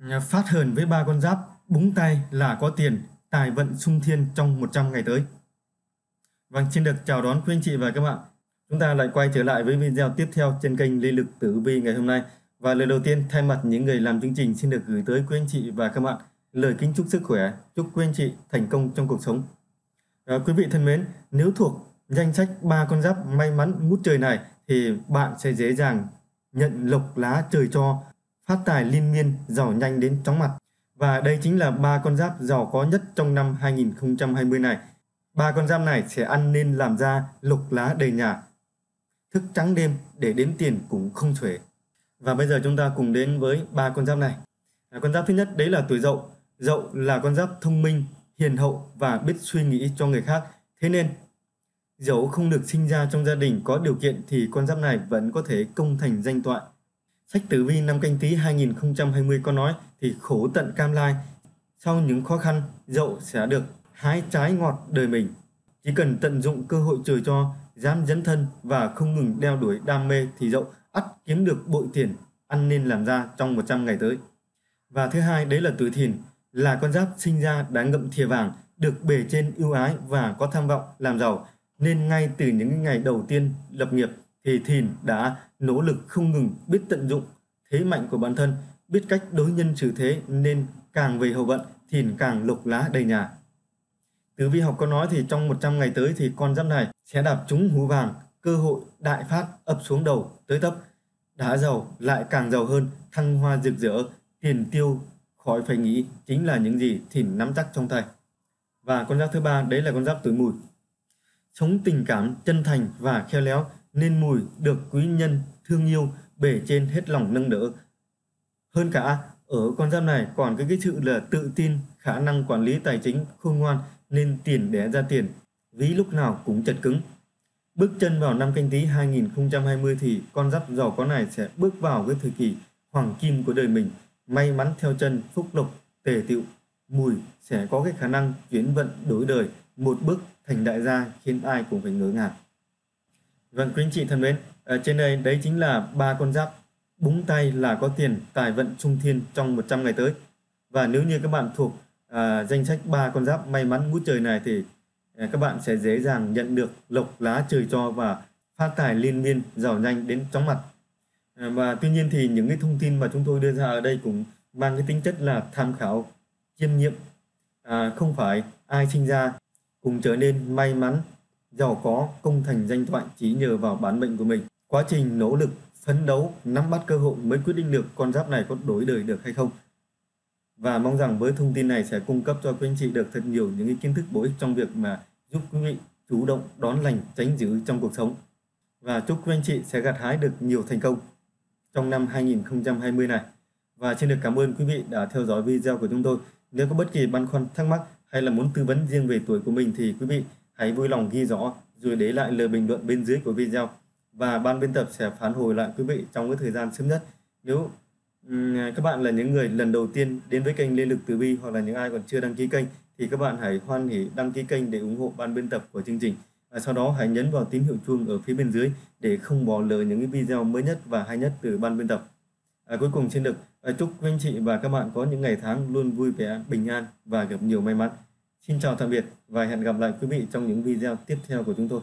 Phát hờn với ba con giáp, búng tay là có tiền, tài vận sung thiên trong 100 ngày tới. Vâng, xin được chào đón quý anh chị và các bạn. Chúng ta lại quay trở lại với video tiếp theo trên kênh Lý Lực Tử Vi ngày hôm nay. Và lời đầu tiên thay mặt những người làm chương trình xin được gửi tới quý anh chị và các bạn lời kính chúc sức khỏe, chúc quý anh chị thành công trong cuộc sống. À, quý vị thân mến, nếu thuộc danh sách ba con giáp may mắn ngút trời này thì bạn sẽ dễ dàng nhận lộc lá trời cho, phát tài liên miên, giàu nhanh đến chóng mặt. Và đây chính là ba con giáp giàu có nhất trong năm 2020 này. Ba con giáp này sẽ ăn nên làm ra lục lá đầy nhà. Thức trắng đêm để đến tiền cũng không xuể. Và bây giờ chúng ta cùng đến với ba con giáp này. À, con giáp thứ nhất đấy là tuổi dậu. Dậu là con giáp thông minh, hiền hậu và biết suy nghĩ cho người khác. Thế nên, dẫu không được sinh ra trong gia đình có điều kiện thì con giáp này vẫn có thể công thành danh toại. Sách tử vi năm canh tí 2020 có nói thì khổ tận cam lai. Sau những khó khăn, dậu sẽ được hái trái ngọt đời mình. Chỉ cần tận dụng cơ hội trời cho, dám dấn thân và không ngừng đeo đuổi đam mê thì dậu ắt kiếm được bội tiền, ăn nên làm ra trong 100 ngày tới. Và thứ hai đấy là tuổi thìn, là con giáp sinh ra đã ngậm thìa vàng, được bề trên ưu ái và có tham vọng làm giàu. Nên ngay từ những ngày đầu tiên lập nghiệp thì thìn đã nỗ lực không ngừng biết tận dụng thế mạnh của bản thân, biết cách đối nhân xử thế nên càng về hậu vận thìn càng lục lá đầy nhà. tứ vi học có nói thì trong 100 ngày tới thì con giáp này sẽ đạp trúng hú vàng, cơ hội đại phát ập xuống đầu tới tấp, đã giàu lại càng giàu hơn, thăng hoa rực rỡ, tiền tiêu khỏi phải nghĩ chính là những gì thìn nắm chắc trong tay. Và con giáp thứ ba đấy là con giáp tuổi mùi. Sống tình cảm chân thành và khéo léo nên mùi được quý nhân thương yêu bể trên hết lòng nâng đỡ. Hơn cả ở con giáp này còn cái cái sự là tự tin, khả năng quản lý tài chính khôn ngoan nên tiền đẻ ra tiền, ví lúc nào cũng chật cứng. Bước chân vào năm canh tí 2020 thì con giáp giàu có này sẽ bước vào cái thời kỳ hoàng kim của đời mình, may mắn theo chân, phúc lộc, tề tiệu. Mùi sẽ có cái khả năng chuyển vận đổi đời, một bước thành đại gia khiến ai cũng phải ngỡ ngàng. Vâng, quý anh chị thân mến, ở trên đây đấy chính là ba con giáp búng tay là có tiền, tài vận trung thiên trong 100 ngày tới. Và nếu như các bạn thuộc à, danh sách ba con giáp may mắn ngút trời này thì à, các bạn sẽ dễ dàng nhận được lộc lá trời cho và phát tài liên miên, giàu nhanh đến chóng mặt. À, và tuy nhiên thì những cái thông tin mà chúng tôi đưa ra ở đây cũng mang cái tính chất là tham khảo, chiêm nghiệm. À, không phải ai sinh ra cùng trở nên may mắn, giàu có, công thành danh thoại chỉ nhờ vào bản mệnh của mình. Quá trình nỗ lực, phấn đấu, nắm bắt cơ hội mới quyết định được con giáp này có đổi đời được hay không. Và mong rằng với thông tin này sẽ cung cấp cho quý anh chị được thật nhiều những cái kiến thức bổ ích trong việc mà giúp quý vị chủ động đón lành tránh dữ trong cuộc sống. Và chúc quý anh chị sẽ gặt hái được nhiều thành công trong năm 2020 này. Và xin được cảm ơn quý vị đã theo dõi video của chúng tôi. Nếu có bất kỳ băn khoăn thắc mắc hay là muốn tư vấn riêng về tuổi của mình thì quý vị hãy vui lòng ghi rõ rồi để lại lời bình luận bên dưới của video và ban biên tập sẽ phản hồi lại quý vị trong cái thời gian sớm nhất. Nếu um, các bạn là những người lần đầu tiên đến với kênh Lê Lực Tử Vi hoặc là những ai còn chưa đăng ký kênh thì các bạn hãy hoan hỉ đăng ký kênh để ủng hộ ban biên tập của chương trình. Và sau đó hãy nhấn vào tín hiệu chuông ở phía bên dưới để không bỏ lỡ những cái video mới nhất và hay nhất từ ban biên tập. À, cuối cùng xin được à, chúc quý anh chị và các bạn có những ngày tháng luôn vui vẻ, bình an và gặp nhiều may mắn. Xin chào tạm biệt và hẹn gặp lại quý vị trong những video tiếp theo của chúng tôi.